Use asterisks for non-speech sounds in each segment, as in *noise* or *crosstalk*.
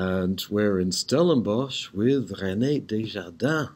And we're in Stellenbosch with Renée Desjardins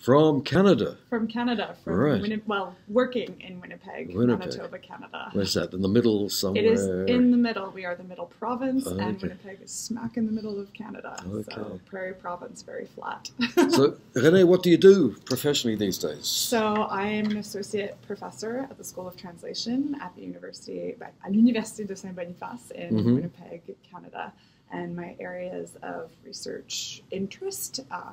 from Canada. From Canada, from Right. Winni- well, working in Winnipeg, Winnipeg. Manitoba, Canada. Where's that? In the middle somewhere? It is in the middle. We are the middle province, Oh, and. Winnipeg is smack in the middle of Canada. Okay. So prairie province, very flat. So, Renée, what do you do professionally these days? So I am an associate professor at the School of Translation at the University at l'Université de Saint Boniface in Mhm. Winnipeg, Canada. And my areas of research interest, uh,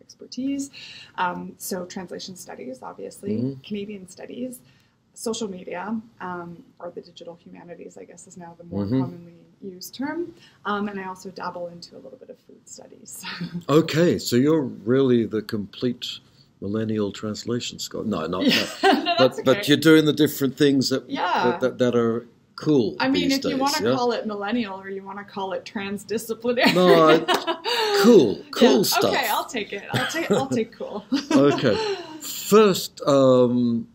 expertise, um, so translation studies, obviously, Mhm. Canadian studies, social media, um, or the digital humanities, I guess is now the more Mhm. commonly used term. Um, and I also dabble into a little bit of food studies. *laughs* Okay, so you're really the complete millennial translation scholar. No, not *laughs* that. no, But, that's but okay. you're doing the different things that, Yeah. that, that, that are cool. I mean, if you want to yeah? call it millennial or you want to call it transdisciplinary. No, I- cool, *laughs* cool Yeah, stuff. Okay, I'll take it. I'll take. I'll take cool. *laughs* Okay. First, um,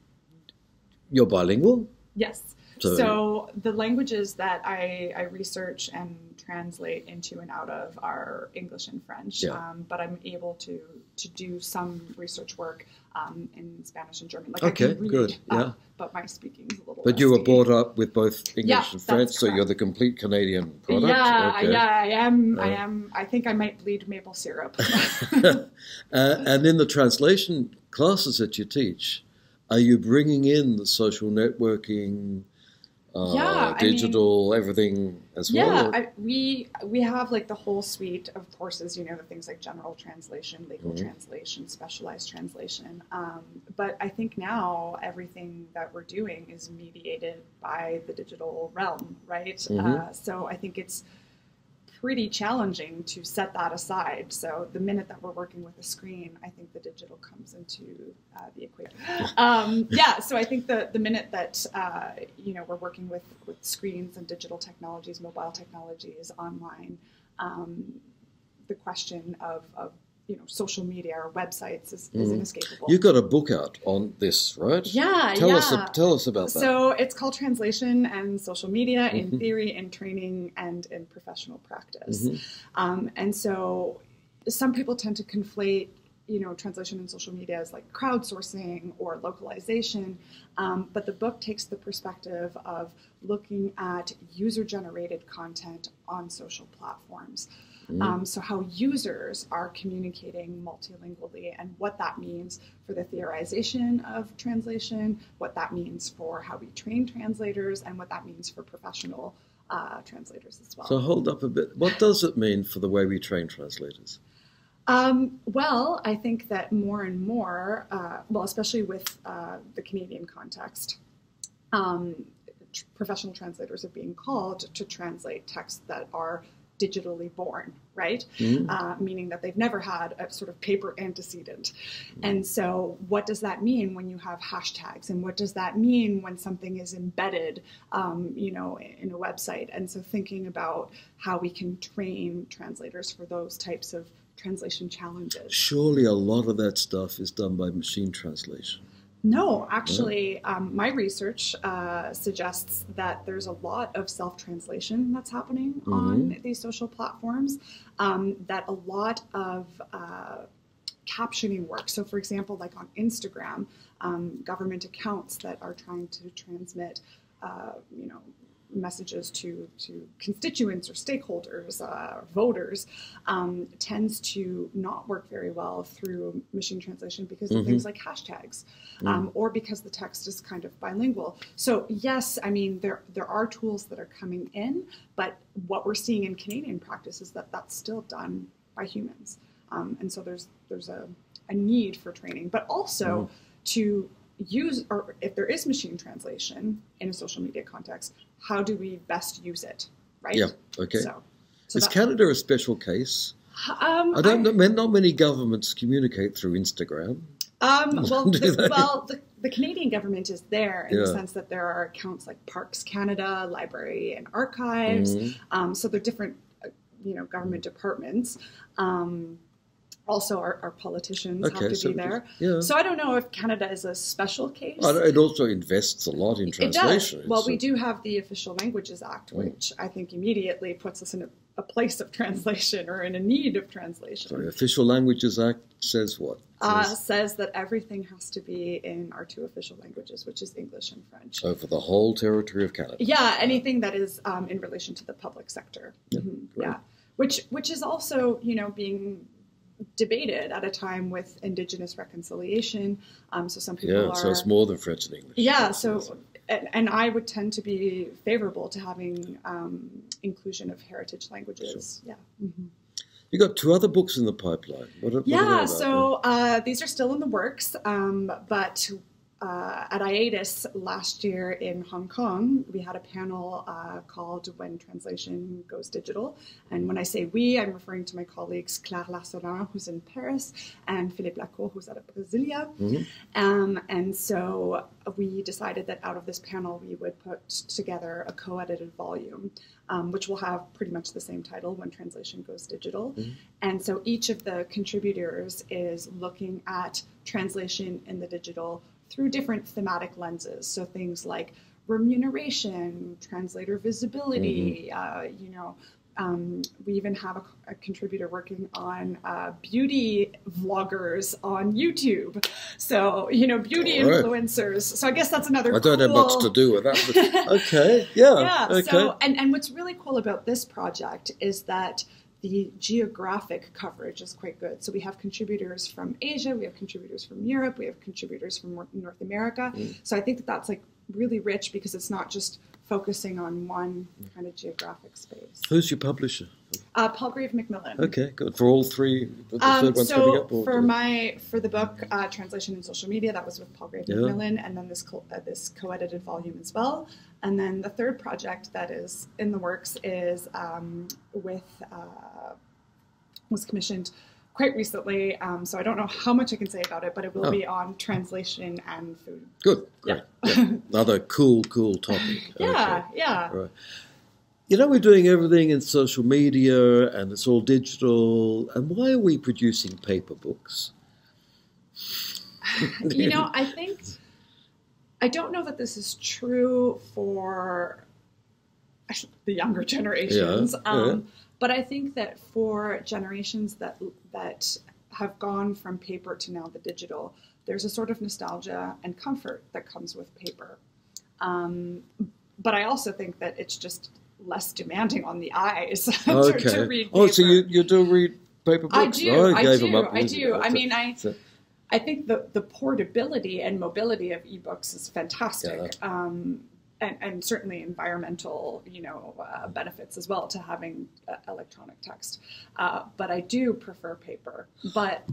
you're bilingual. yes. So- So, the languages that I, I research and translate into and out of are English and French. Yeah. Um, but I'm able to to do some research work um, in Spanish and German. Like Okay, I can read, good, uh, yeah. but my speaking is a little. But you were brought up with both English Yeah, and French, so you're the complete Canadian product. Yeah, Okay. yeah, I am. I Uh, am. I think I might bleed maple syrup. *laughs* uh, and in the translation classes that you teach, are you bringing in the social networking, uh, Yeah, I digital, everything as Yeah, well? I, we we have like the whole suite of courses. You know, the things like general translation, legal Mhm. translation, specialized translation. Um, but I think now everything that we're doing is mediated by the digital realm, right? Mhm. Uh, so I think it's pretty challenging to set that aside. So the minute that we're working with a screen, I think the digital comes into uh, the equation. *laughs* Um, yeah, so I think the the minute that uh, you know we're working with with screens and digital technologies, mobile technologies, online, um, the question of, of you know social media or websites is, is Mhm. inescapable. You've got a book out on this, right? yeah, Tell yeah. us, tell us about that. So it's called translation and social media in Mhm. theory, in training, and in professional practice. Mhm. Um, and so some people tend to conflate, you know, translation and social media as like crowdsourcing or localization. Um, but the book takes the perspective of looking at user-generated content on social platforms. Mhm. Um, so how users are communicating multilingually and what that means for the theorization of translation, what that means for how we train translators, and what that means for professional uh, translators as well. So hold up a bit. What does it mean for the way we train translators? Um, well, I think that more and more, uh, well, especially with uh, the Canadian context, um, tr- professional translators are being called to translate texts that are digitally born, right? Mhm. Uh, meaning that they've never had a sort of paper antecedent. And so, what does that mean when you have hashtags? And what does that mean when something is embedded, um, you know, in a website? And so, thinking about how we can train translators for those types of translation challenges. Surely a lot of that stuff is done by machine translation. No, actually, um, my research uh, suggests that there's a lot of self translation that's happening on these social platforms, um, that a lot of uh, captioning work. So, for example, like on Instagram, um, government accounts that are trying to transmit, uh, you know, messages to, to constituents or stakeholders, uh, voters, um, tends to not work very well through machine translation because of Mhm. things like hashtags um, or because the text is kind of bilingual. So yes, I mean there there are tools that are coming in, but what we're seeing in Canadian practice is that that's still done by humans, um, and so there's there's a, a need for training, but also to use or if there is machine translation in a social media context, how do we best use it, right? Yeah, okay. So, so is that- Canada a special case? um, I don't know. Not many governments communicate through Instagram. Um, *laughs* well, the, well, the, the Canadian government is there in the sense that there are accounts like Parks Canada, Library and Archives. Mhm. Um, so they're different, uh, you know, government departments. Um, also, our, our politicians Okay, have to so be there. yeah. So I don't know if Canada is a special case. Oh, It also invests a lot in translation. It does. Well, It's we a- do have the Official Languages Act, Mm. which I think immediately puts us in a, a place of *laughs* translation or in a need of translation. Sorry, Official Languages Act says what? Uh, Says- says that everything has to be in our two official languages, which is English and French. so for the whole territory of Canada. Yeah, anything that is um, in relation to the public sector. Yeah, Mhm, yeah, which which is also you know being debated at a time with Indigenous reconciliation. Um, so some people Yeah, are so it's more than French and English. yeah. So and, and I would tend to be favorable to having um, inclusion of heritage languages. Yeah. Mhm. You got two other books in the pipeline. What are, what Yeah, so uh, these are still in the works, um, but uh, at IATIS last year in Hong Kong, we had a panel uh, called When Translation Goes Digital. And when I say we, I'm referring to my colleagues Claire Larsonneur, who's in Paris, and Philippe Lacour, who's out of Brasilia. Mhm. Um, and so we decided that out of this panel, we would put together a co edited volume, um, which will have pretty much the same title when translation goes digital. Mhm. And so each of the contributors is looking at translation in the digital through different thematic lenses. So things like remuneration, translator visibility, uh, you know. Um, we even have a, a contributor working on uh, beauty vloggers on YouTube. So, you know, beauty right. influencers. So I guess that's another I don't have much to do with that. *laughs* Okay, yeah, yeah. okay. So, and, and what's really cool about this project is that the geographic coverage is quite good. So we have contributors from Asia, we have contributors from Europe, we have contributors from North America. Mm. So I think that that's like really rich because it's not just focusing on one kind of geographic space. Who's your publisher? Uh, Palgrave Macmillan. Okay, good. For all three, the Um, third one's coming so up. or- for my for the book uh, translation and social media that was with Palgrave Yeah. Macmillan and then this co- uh, this co-edited volume as well and then the third project that is in the works is um, with uh, was commissioned quite recently um, so I don't know how much I can say about it but it will Oh. be on translation and food Good, great. Yeah. *laughs* Another cool, cool topic. yeah Okay. yeah Right. You know, we're doing everything in social media and it's all digital. And why are we producing paper books? *sighs* you know, I think I don't know that this is true for the younger *laughs* generations, Yeah, um, yeah. But I think that for generations that that have gone from paper to now the digital, there's a sort of nostalgia and comfort that comes with paper. Um, but I also think that it's just less demanding on the eyes *laughs* to, okay. to read. oh, so you, you do read paper books? I do. Oh, I gave do. them up I do. I mean, I So- I think the, the portability and mobility of ebooks is fantastic. Um, and, and certainly environmental, you know, uh, benefits as well to having uh, electronic text. Uh, but I do prefer paper. But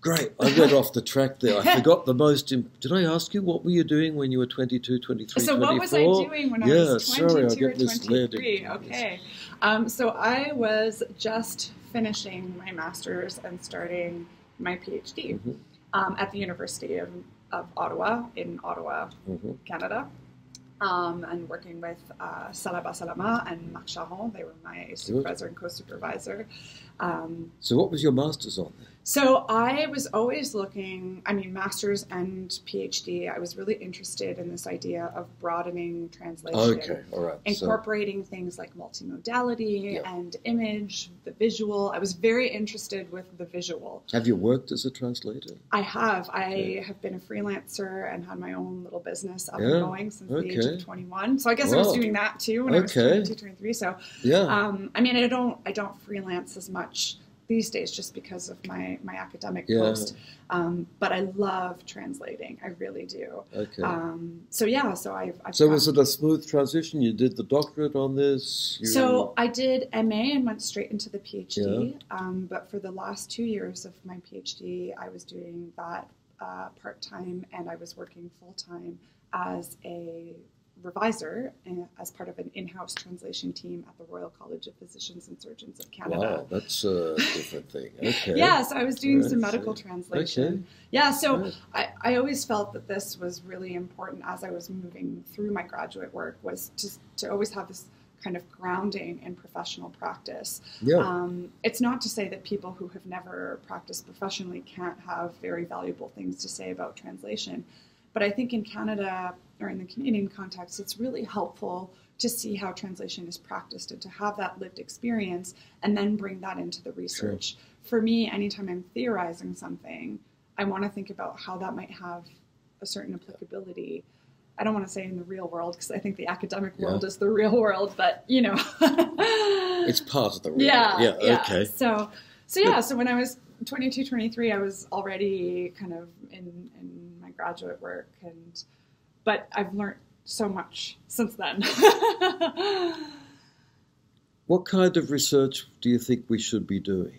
Great. I went off the track there. I *laughs* forgot the most. Im- Did I ask you what were you doing when you were 22, 23, so what was I 24? doing when I Yeah, was sorry, I 22 or get misled 23? into this. Okay. Um, so I was just finishing my master's and starting my PhD Mhm. um, at the University of, of Ottawa in Ottawa, Mhm. Canada. Um, and working with uh, Salah Basalamah and Marc Charron. They were my supervisor and co-supervisor. Um, So, what was your master's on? So I was always looking, I mean, master's and PhD, I was really interested in this idea of broadening translation. Okay, all right. So, Incorporating things like multimodality Yeah. and image, the visual. I was very interested with the visual. have you worked as a translator? I have. I Yeah. have been a freelancer and had my own little business up Yeah, and going since the age of 21. So I guess I was doing that too when I was Okay. 22, 23. So Yeah. um, I mean, I don't I don't freelance as much these days just because of my my academic Yeah. post. Um, but I love translating. I really do. okay. Um, so yeah. So I've, I've so, was it a smooth transition? You did the doctorate on this? You... So I did MA and went straight into the PhD. Um, but for the last two years of my PhD, I was doing that uh, part time, and I was working full time as a reviser uh, as part of an in-house translation team at the Royal College of Physicians and Surgeons of Canada. Wow, that's a different thing. *laughs* Okay. Yeah, so I was doing Right, some medical translation. okay. Yeah, so Right. I, I always felt that this was really important as I was moving through my graduate work was just to always have this kind of grounding in professional practice. Yeah. Um, it's not to say that people who have never practiced professionally can't have very valuable things to say about translation, but I think in Canada or in the Canadian context, it's really helpful to see how translation is practiced and to have that lived experience and then bring that into the research. Sure. For me, anytime I'm theorizing something, I want to think about how that might have a certain applicability. I don't want to say in the real world because I think the academic world yeah. is the real world, but you know, *laughs* it's part of the real yeah, world. Yeah, yeah. okay. So, so yeah, so when I was 22, 23, I was already kind of in, in my graduate work, and but I've learned so much since then. *laughs* what kind of research do you think we should be doing?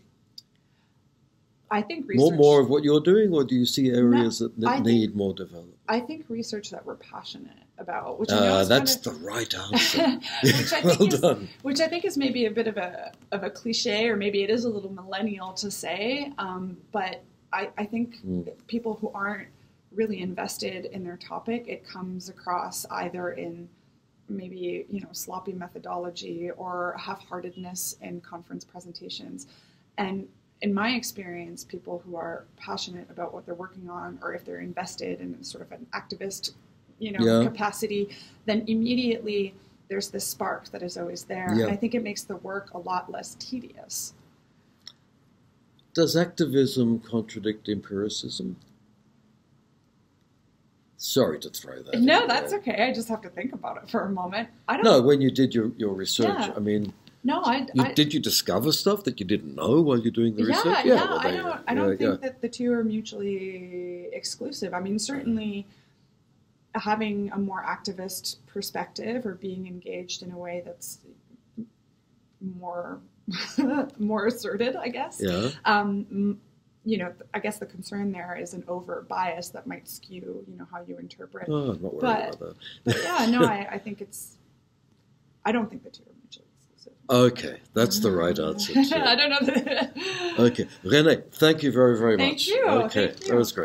I think research, more more of what you're doing, or do you see areas no, that, need think, more development? I think research that we're passionate about, which uh, that's kind of, the right answer. *laughs* which I *laughs* think well is, done. Which I think is maybe a bit of a of a cliche, or maybe it is a little millennial to say, um, but I, I think mm. people who aren't really invested in their topic, it comes across either in maybe you know sloppy methodology or half-heartedness in conference presentations and in my experience, people who are passionate about what they're working on, or if they're invested in sort of an activist, you know, yeah. capacity, then immediately there's this spark that is always there. Yeah. And I think it makes the work a lot less tedious. Does activism contradict empiricism? Sorry to throw that. No, that's there. okay. I just have to think about it for a moment. I don't. No, when you did your, your research, yeah. I mean, no, I, you, I, Did you discover stuff that you didn't know while you're doing the yeah, research? Yeah, yeah. Well, I don't. I don't think that the two are mutually exclusive. I mean, certainly having a more activist perspective or being engaged in a way that's more *laughs* more asserted, I guess. Yeah. Um, you know, I guess the concern there is an overt bias that might skew, you know, how you interpret. Oh, I'm not worried but, about that. but yeah, no, I, I think it's. I don't think the two are mutually exclusive. Okay, that's the right mm-hmm. answer. *laughs* I don't know. *laughs* okay, Renée, thank you very, very much. thank. You. Okay, thank you. that was great.